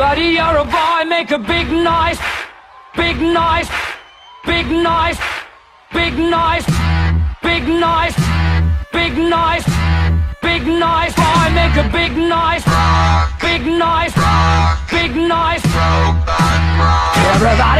Buddy, you're a boy, make a big noise. Big noise. Big noise. Big noise. Big noise. Big noise. Big noise. Boy, make a big noise. Big noise. Big noise. Everybody.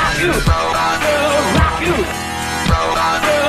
rock you, rock you, rock you. rock you.